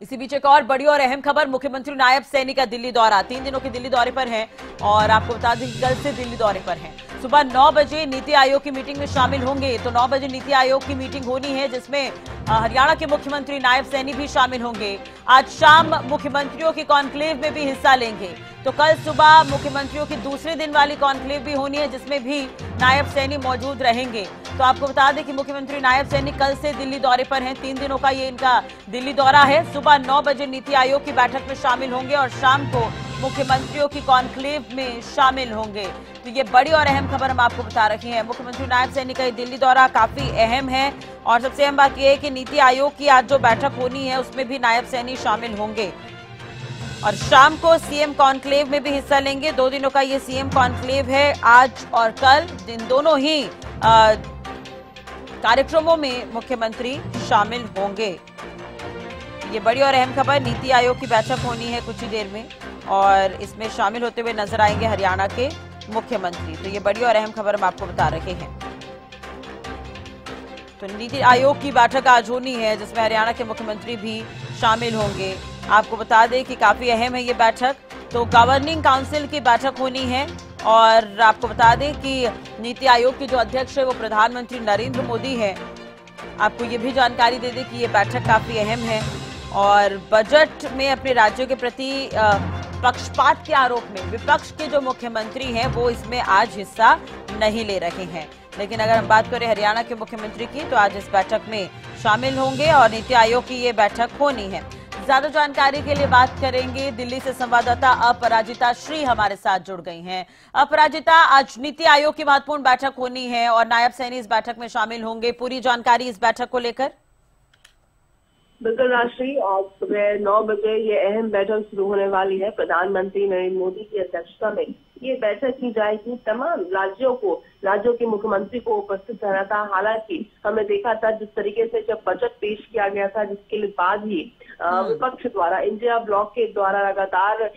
इसी बीच एक और बड़ी और अहम खबर, मुख्यमंत्री नायब सैनी का दिल्ली दौरा। तीन दिनों के दिल्ली दौरे पर हैं और आपको बता दें कि कल से दिल्ली दौरे पर हैं। सुबह नौ बजे नीति आयोग की मीटिंग में शामिल होंगे। तो नौ बजे नीति आयोग की मीटिंग होनी है, जिसमें हरियाणा के मुख्यमंत्री नायब सैनी भी शामिल होंगे। आज शाम मुख्यमंत्रियों के कॉन्क्लेव में भी हिस्सा लेंगे। तो कल सुबह मुख्यमंत्रियों की दूसरे दिन वाली कॉन्क्लेव भी होनी है, जिसमें भी नायब सैनी मौजूद रहेंगे। तो आपको बता दें कि मुख्यमंत्री नायब सैनी कल से दिल्ली दौरे पर हैं। तीन दिनों का ये इनका दिल्ली दौरा है। सुबह नौ बजे नीति आयोग की बैठक में शामिल होंगे और शाम को मुख्यमंत्रियों की कॉन्क्लेव में शामिल होंगे। तो ये बड़ी और अहम खबर हम आपको बता रहे हैं। मुख्यमंत्री नायब सैनी का ये दिल्ली दौरा काफ़ी अहम है और सबसे अहम बात यह है कि नीति आयोग की आज जो बैठक होनी है, उसमें भी नायब सैनी शामिल होंगे। और शाम को सीएम कॉन्क्लेव में भी हिस्सा लेंगे। दो दिनों का ये सीएम कॉन्क्लेव है आज और कल। दिन दोनों ही कार्यक्रमों में मुख्यमंत्री शामिल होंगे। ये बड़ी और अहम खबर, नीति आयोग की बैठक होनी है कुछ ही देर में और इसमें शामिल होते हुए नज़र आएँगे हरियाणा के मुख्यमंत्री। तो ये बड़ी और अहम खबर हम आपको बता रहे हैं। तो नीति आयोग की बैठक आज होनी है, जिसमें हरियाणा के मुख्यमंत्री भी शामिल होंगे। आपको बता दें कि काफ़ी अहम है ये बैठक। तो गवर्निंग काउंसिल की बैठक होनी है और आपको बता दें कि नीति आयोग के जो अध्यक्ष है वो प्रधानमंत्री नरेंद्र मोदी है। आपको ये भी जानकारी दे दें कि ये बैठक काफ़ी अहम है और बजट में अपने राज्यों के प्रति पक्षपात के आरोप में विपक्ष के जो मुख्यमंत्री हैं वो इसमें आज हिस्सा नहीं ले रहे हैं। लेकिन अगर हम बात करें हरियाणा के मुख्यमंत्री की तो आज इस बैठक में शामिल होंगे और नीति आयोग की ये बैठक होनी है। ज़्यादा जानकारी के लिए बात करेंगे दिल्ली से संवाददाता अपराजिता श्री हमारे साथ जुड़ गई हैं। अपराजिता, आज नीति आयोग की महत्वपूर्ण बैठक होनी है और नायब सैनी इस बैठक में शामिल होंगे। पूरी जानकारी इस बैठक को लेकर। बिल्कुल राष्ट्रीय आज सुबह नौ बजे ये अहम बैठक शुरू होने वाली है। प्रधानमंत्री नरेंद्र मोदी की अध्यक्षता में ये बैठक की जाएगी तमाम राज्यों को राज्यों के मुख्यमंत्री को उपस्थित रहना था हालाँकि हमने देखा था जिस तरीके से जब बजट पेश किया गया था जिसके बाद ही हम्म। विपक्ष द्वारा इंडिया ब्लॉक के द्वारा लगातार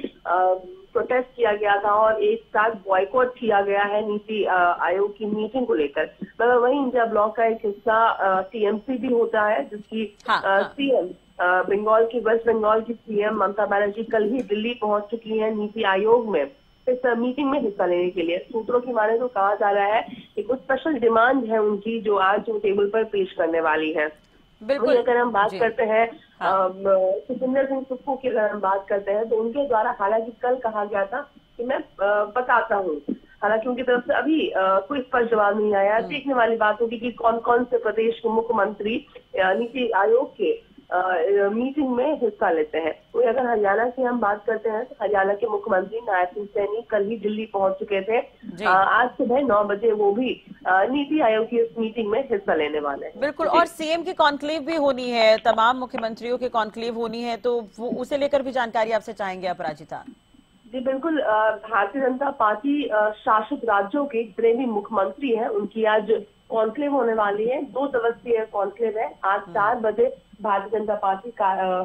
प्रोटेस्ट किया गया था और एक साथ बॉयकॉट किया गया है नीति आयोग की मीटिंग को लेकर मगर वही इंडिया ब्लॉक का एक हिस्सा टीएमसी भी होता है जिसकी सीएम हाँ। बंगाल की वेस्ट बंगाल की सीएम ममता बनर्जी कल ही दिल्ली पहुँच चुकी है नीति आयोग में इस मीटिंग में हिस्सा लेने के लिए। सूत्रों की माने तो कहा जा रहा है कि कुछ स्पेशल डिमांड है उनकी जो आज वो टेबल पर पेश करने वाली है। बिल्कुल। अगर हम बात करते हैं हाँ। सुखिंदर सिंह सुक्खू की अगर हम बात करते हैं तो उनके द्वारा हालाँकि कल कहा गया था कि मैं बताता हूँ। हालाँकि उनकी तरफ़ से अभी कोई स्पष्ट जवाब नहीं आया। हम्म। देखने वाली बात होगी कि कौन कौन से प्रदेश के मुख्यमंत्री नीति आयोग के मीटिंग में हिस्सा लेते हैं। तो अगर हरियाणा की हम बात करते हैं तो हरियाणा के मुख्यमंत्री नायब सिंह सैनी कल ही दिल्ली पहुँच चुके थे। आज सुबह नौ बजे वो भी नीति आयोग की इस मीटिंग में हिस्सा लेने वाले हैं। बिल्कुल और सीएम की कॉन्क्लेव भी होनी है तमाम मुख्यमंत्रियों की कॉन्क्लेव होनी है तो वो उसे लेकर भी जानकारी आपसे चाहेंगे अपराजिता जी बिल्कुल भारतीय जनता पार्टी शासित राज्यों के जितने भी मुख्यमंत्री हैं उनकी आज कॉन्क्लेव होने वाली है। दो दिवसीय कॉन्क्लेव है। आज हम्म। चार बजे भारतीय जनता पार्टी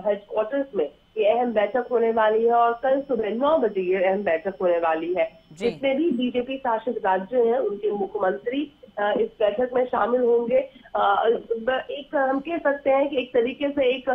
हेडक्वार्टर्स में ये अहम बैठक होने वाली है और कल सुबह नौ बजे ये अहम बैठक होने वाली है। जितने भी बीजेपी शासित राज्य हैं उनके मुख्यमंत्री इस बैठक में शामिल होंगे। एक हम कह सकते हैं कि एक तरीके से एक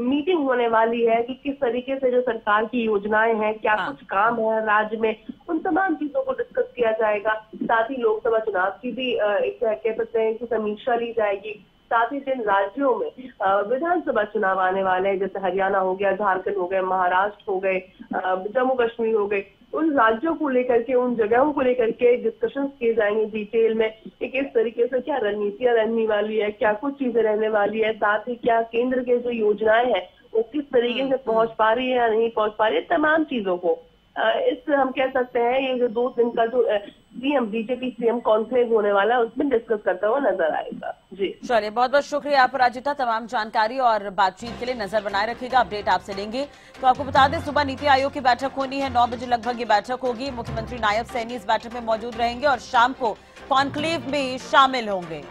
मीटिंग होने वाली है कि किस तरीके से जो सरकार की योजनाएँ हैं क्या हाँ। कुछ काम है राज्य में उन तमाम चीज़ों को डिस्कस किया जाएगा। साथ ही लोकसभा चुनाव की भी एक कह सकते हैं कि समीक्षा ली जाएगी। साथ ही जिन राज्यों में विधानसभा चुनाव आने वाले हैं जैसे हरियाणा हो गया झारखंड हो गए महाराष्ट्र हो गए जम्मू कश्मीर हो गए। उन राज्यों को लेकर के उन जगहों को लेकर के डिस्कशन किए जाएँगे डिटेल में कि किस तरीके से क्या रणनीतियाँ रहने वाली है क्या कुछ चीज़ें रहने वाली है साथ ही क्या केंद्र के जो योजनाएँ हैं वो किस तरीके से पहुँच पा रही है या नहीं पहुँच पा रही है तमाम चीज़ों को इस, हम कह सकते हैं, ये जो दो दिन का जो सीएम, बीजेपी सीएम कॉन्क्लेव होने वाला है, उसमें डिस्कस करता हुआ नज़र आएगा। जी। चलिए, बहुत बहुत शुक्रिया आप राजिता तमाम जानकारी और बातचीत के लिए नज़र बनाए रखेगा अपडेट आपसे लेंगे। तो आपको बता दें, सुबह नीति आयोग की बैठक होनी है, नौ बजे लगभग ये बैठक होगी। मुख्यमंत्री नायब सैनी इस बैठक में मौजूद रहेंगे और शाम को कॉन्क्लेव में शामिल होंगे।